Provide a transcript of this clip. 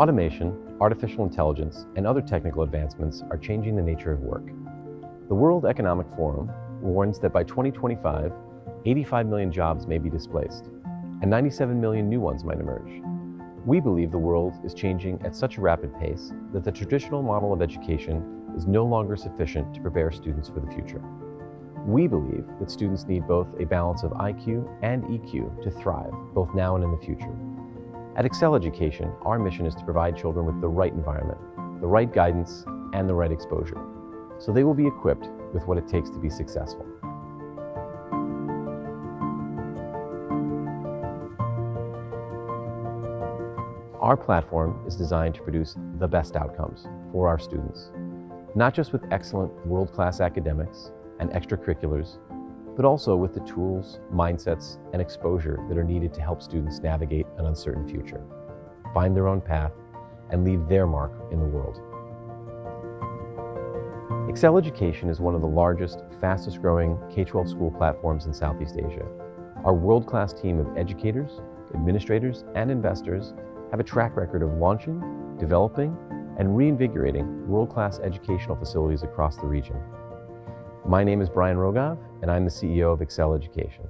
Automation, artificial intelligence, and other technical advancements are changing the nature of work. The World Economic Forum warns that by 2025, 85 million jobs may be displaced, and 97 million new ones might emerge. We believe the world is changing at such a rapid pace that the traditional model of education is no longer sufficient to prepare students for the future. We believe that students need both a balance of IQ and EQ to thrive, both now and in the future. At XCL Education, our mission is to provide children with the right environment, the right guidance, and the right exposure, so they will be equipped with what it takes to be successful. Our platform is designed to produce the best outcomes for our students, not just with excellent world-class academics and extracurriculars, but also with the tools, mindsets, and exposure that are needed to help students navigate an uncertain future, find their own path, and leave their mark in the world. XCL Education is one of the largest, fastest growing K-12 school platforms in Southeast Asia. Our world-class team of educators, administrators, and investors have a track record of launching, developing, and reinvigorating world-class educational facilities across the region. My name is Brian Rogove, and I'm the CEO of XCL Education.